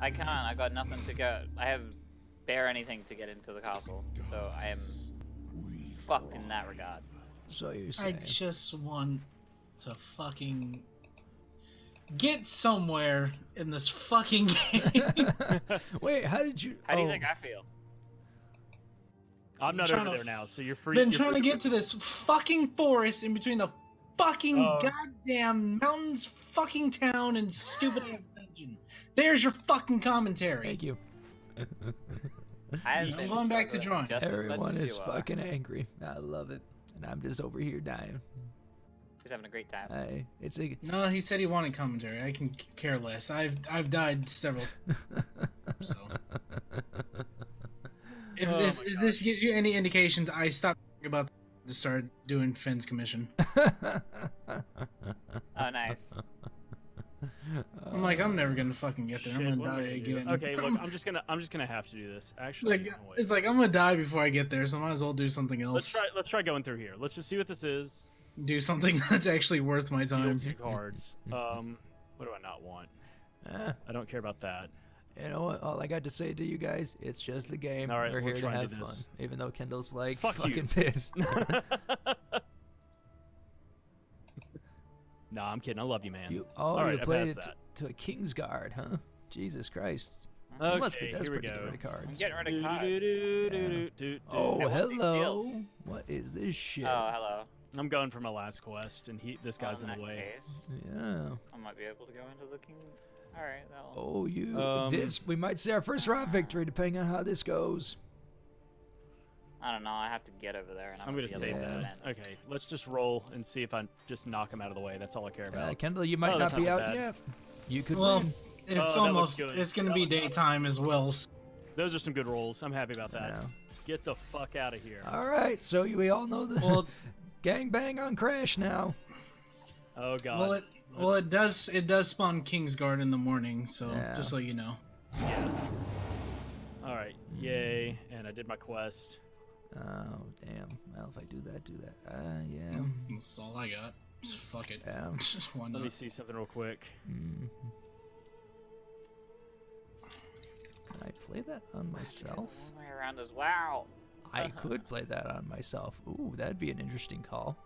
I can't. I got nothing to go. I have bare anything to get into the castle, so I am fucked in that regard. So you're I just want to fucking get somewhere in this fucking game. Wait, how did you? How do you oh, think I feel? I'm not trying over to- there now, so you're free. Been you're trying to get to this fucking forest in between the fucking Oh. goddamn mountains, fucking town, and stupid ass dungeon. There's your fucking commentary. Thank you. I have I'm going back to struggling drawing. just as much Everyone is you are. fucking angry. I love it, and I'm just over here dying. He's having a great time. I, it's a. No, he said he wanted commentary. I can care less. I've I've died several times. So if, Oh this, if this gives you any indications, I stopped about to start doing Finn's commission. Oh, nice. I'm like, I'm never gonna fucking get there. Shit, I'm gonna die again. Okay, look, I'm just gonna I'm just gonna have to do this. Actually, like no, it's like I'm gonna die before I get there, so I might as well do something else. let's try let's try going through here. Let's just see what this is. Do something that's actually worth my time. two cards. Um, what do I not want? Uh, I don't care about that. you know what? All I got to say to you guys, it's just a game. All right, We're we'll here to have do fun. this. Even though Kendall's like Fuck you. fucking pissed. nah, I'm kidding. I love you, man. you, oh, All right, you I played it that. to a King's Guard, huh? Jesus Christ. Okay, you must be here we desperate to get go. rid of I'm getting rid of cards. do, do, Yeah. do, do, do. Oh, Hey, hello. What is this shit? Oh, hello. I'm going for my last quest, and he this guy's Well, in the way. case, Yeah. I might be able to go into the king. All right, that'll. Oh, you. Um, this we might see our first round victory, depending on how this goes. I don't know. I have to get over there, and I'm, I'm gonna be save able to Yeah. that. Okay, let's just roll and see if I just knock him out of the way. That's all I care Uh, about. Kendall, you might Oh, not be out bad. yet. You could Well, win. it's that looks almost it's gonna That be looks good. daytime as well. so- Those are some good rolls. I'm happy about that. Yeah. Get the fuck out of here. All right, so we all know the Well, gang bang on Crash now. Oh god. well, it Let's- it does it does spawn Kingsguard in the morning, so Yeah. just so you know. Yeah. All right. Hmm. Yay! And I did my quest. Oh damn! Well, if I do that, do that. Uh, yeah. Mm, That's all I got. Just fuck it. Yeah. Why Let me see something real quick. Mm. Can I play that on myself? All the way around as wow. I could play that on myself. Ooh, that'd be an interesting call.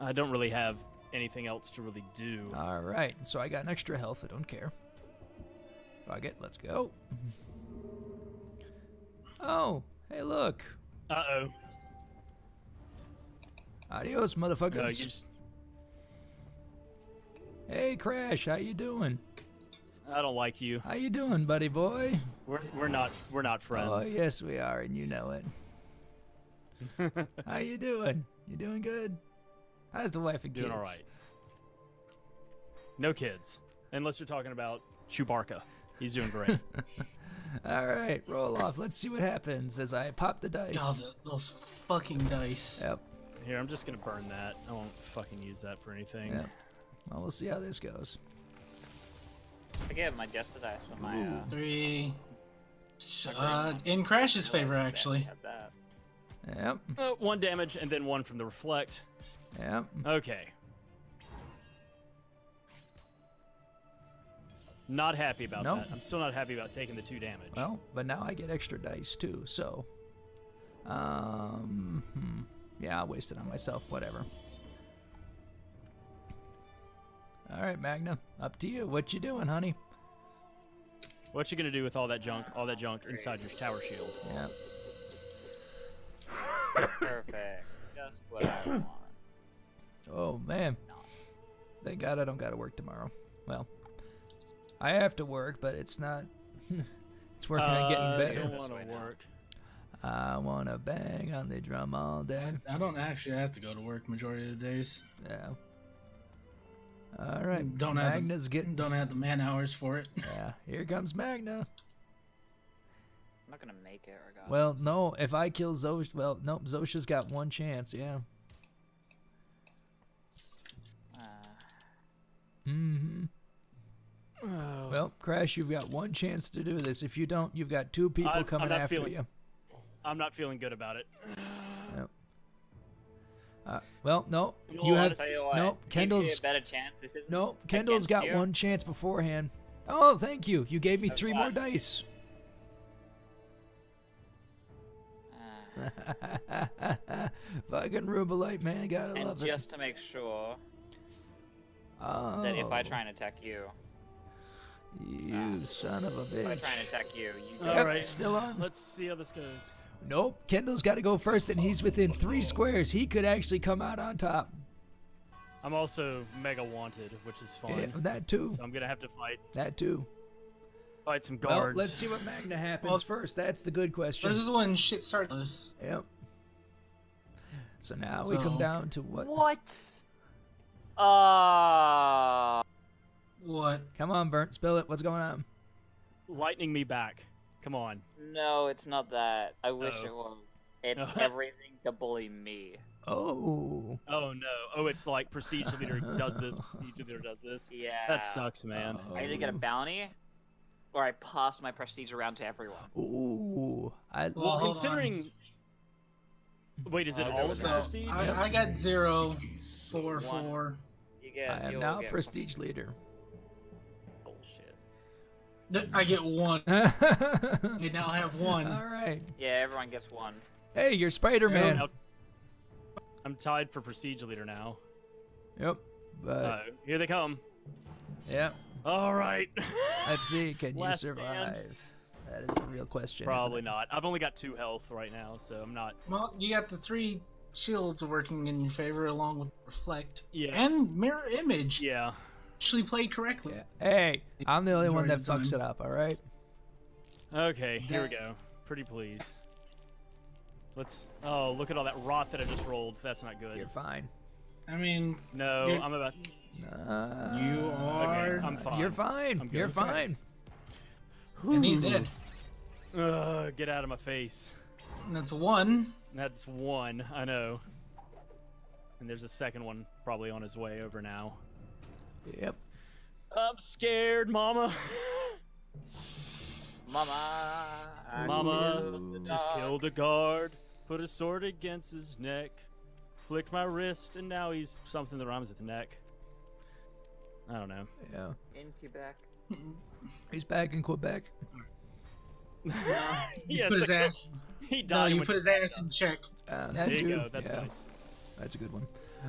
I don't really have anything else to really do. All right, so I got an extra health. I don't care. Fuck it, let's go. Oh, hey, look. Uh oh. Adios, Uh, motherfuckers. you just, Hey, Crash, how you doing? I don't like you. How you doing, buddy boy? We're we're not we're not Oh, friends. yes, we are, and you know it. How you doing? You doing good? How's the wife and kids? Doing all right. No kids, unless you're talking about Chewbacca. He's doing great. all right, roll off. Let's see what happens as I pop the dice. God, those fucking dice. Yep. Here, I'm just gonna burn that. I won't fucking use that for anything. Yep. Well, we'll see how this goes. I get my Jester dice for my. Uh, Three. Uh, in Crash's favor, actually. Yep. Uh, one damage and then one from the reflect. Yep. Okay. Not happy about Nope. that. I'm still not happy about taking the two damage. Well, but now I get extra dice too, so. Um. Hmm. Yeah, I'll waste it on myself. Whatever. All right, Magna. Up to you. What you doing, honey? what you gonna do with all that junk? All that junk inside your tower shield? Yeah. Perfect. Just what I want. Oh man. Thank God I don't got to work tomorrow. Well, I have to work, but it's not. it's working on Uh, getting better. I don't want to work. I wanna bang on the drum all day. I don't actually have to go to work majority of the days. Yeah. All right. Don't have the- getting. Don't have the man hours for it. Yeah. Here comes Magna. I'm not gonna make it regardless. Well, no. If I kill Zosha, well, nope. Zosha's got one chance. Yeah. Uh, Mm-hmm. Oh. Well, Crash, you've got one chance to do this. If you don't, you've got two people I'm- I'm coming not after feeling- you. I'm not feeling good about it. Uh, well, no. You You have what? tell you nope. Kendall's a better chance. This isn't nope. Kendall's against got you. one chance beforehand. Oh, thank you. You gave me three more dice. Uh, Fucking Rubelite, man. Gotta and love it. just to make sure Oh, that if I try and attack you, You son of a bitch. I'm trying to attack you, you go. All Yep, right. still on. Let's see how this goes. Nope. Kendall's got to go first, and he's within three squares. He could actually come out on top. I'm also mega wanted, which is Yeah, fine. that too. So I'm gonna have to fight That too. fight some guards. Well, guards. let's see what Magna happens Well, first. That's the good question. This is when shit starts. Yep. So now we come down to what? What? Uh, What? Come on, Burnt. Spill it. What's going on? Lightning me back. Come on. no, it's not that. I wish Uh-oh. it oh. was. It's everything to bully me. Oh. Oh no. Oh, it's like prestige leader does this. Prestige leader does this. Yeah. That sucks, man. Oh. I either get a Oh. bounty, or I pass my prestige around to everyone. Ooh. I. Well, Well, hold considering. Wait, is it I'll all of with the So prestige? I, I got zero, four, One. four. You get. I am now get prestige leader. Bullshit. Th- I get one. All I now have one. All right. Yeah, everyone gets one. Hey, you're Spider Man. I'm tied for prestige leader now. Yep. But Uh, here they come. yep. All right. Let's see. Can you survive? stand. That is the real question. Probably not. I've only got two health right now, so I'm not. Well, you got the three shields working in your favor, along with reflect Yeah. and mirror image. Yeah. Actually played correctly. Yeah. Hey, I'm the only one that Majority fucks it up. All right. Okay, here we go. Pretty please. Let's. Oh, look at all that rot that I just rolled. That's not good. You're fine. I mean, No, I'm about. Uh, You are- I'm fine. You're fine. I'm good. You're Okay. fine. and he's dead. Ugh, get out of my face. That's one. That's one. I know. And there's a second one probably on his way over now. Yep. I'm scared, Mama. Mama. I Mama just killed a guard, put a sword against his neck, flicked my wrist, and now he's something that rhymes with neck. I don't know. Yeah. in Quebec. He's back in Quebec. You Yes, put his ass. he died. No, you put his ass in check. Uh, that There you too. go. That's yeah, nice. That's a good one.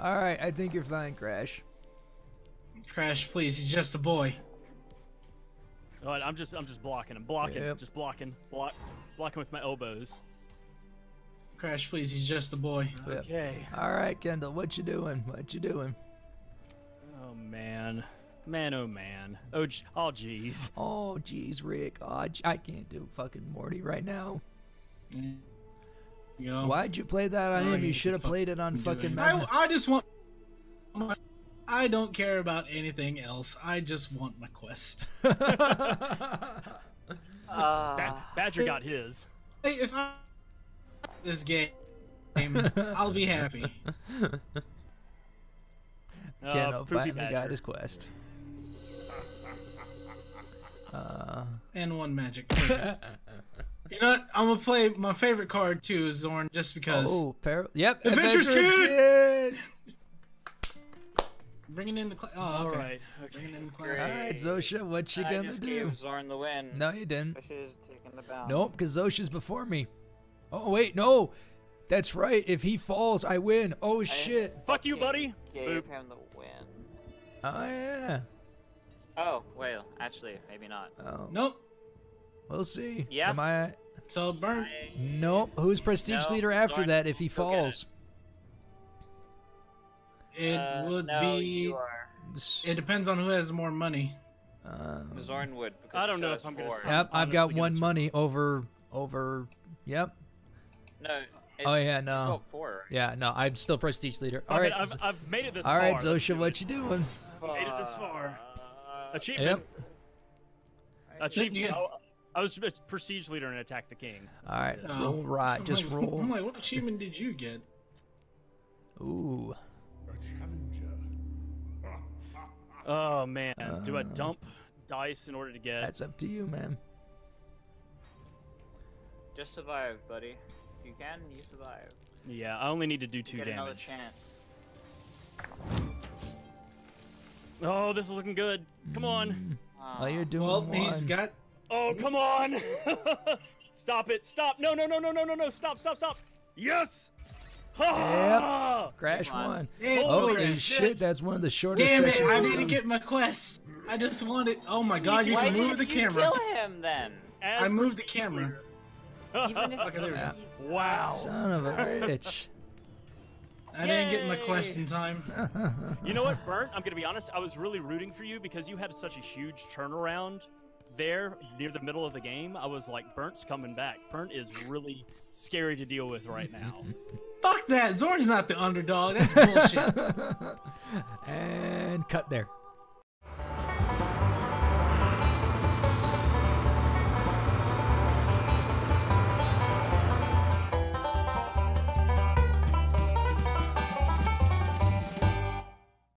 All right. I think you're fine, Crash. Crash, please. He's just a boy. All right, I'm just, I'm just blocking him, blocking, Yep. just blocking, block, blocking with my elbows. Crash, please. He's just a boy. Yep. Okay. All right, Kendall. What you doing? What you doing? Oh man, man, oh man. Oh, oh jeez. Oh, jeez, Rick. Oh, j- I can't do fucking Morty right now. You know? Why'd you play that on him? you You should have played it on fucking I, I just want. My, I don't care about anything else. I just want my quest. Uh, Ba- Badger got his. Hey, if I this game, I'll be happy. Uh, Kendall Poopy finally Badger. got his quest. Uh, And one magic. Perfect. you know what? I'm gonna play my favorite card too, Zorn, just because. oh, par- yep. Adventurous Kid. Bringing in the class. Oh, okay. right. Okay. Bringing in the class. All right, Zosha, what you I gonna just do? gave Zorn the win. No, you didn't. I should have taken the bounty. Nope, because Zosha's before me. Oh wait, no, that's right. If he falls, I win. Oh shit. Fuck you, buddy. Gave Boop. him the win. Oh yeah. Oh, well, actually, maybe not. Oh, Nope. we'll see. Yeah. Am I? So burn. Nope. Who's prestige No, leader after Zorn that if he still get falls? It uh, would no, be. It depends on who has more money. Um, Zorn would. Because I don't know if I'm gonna four. stop. Yep, I've got one s- money over over. Yep. No. Oh, yeah, no. go Four. Yeah, no, I'm still prestige leader. All Okay, right, I've, I've made it this all far. right, Let's Zosha, what you doing? Made it this far. Uh, Achievement. Yep. Achievement. I, I was a prestige leader and attack the king. That's All what right, it is. Roll right, I'm just like- roll. I'm like, what achievement did you get? Ooh, Oh man, do I Uh, dump dice in order to get? that's up to you, man. Just survive, buddy. If you can, you survive. Yeah, I only need to do You two get another chance. Oh, this is looking good. Come on. Mm, Oh, you're doing Well, one. he's got. Oh, come on! stop it! Stop! No, no, no, no, no, no, no! Stop! Stop! Stop! Yes! Ha! Crash on. one. Damn, Holy Holy shit. shit. that's one of the shortest Damn it! sessions I we've didn't get my quest. I just wanted. Oh my god! You Why can move the you camera. kill him then? As I moved the camera. Even if Okay, there we go. wow. Son of a bitch. I didn't get my quest in time. You know what, Burnt? I'm gonna be honest. I was really rooting for you because you had such a huge turnaround there near the middle of the game. I was like, Burnt's coming back. Burnt is really scary to deal with right now. Fuck that! Zorn's not the underdog. That's bullshit. and cut there.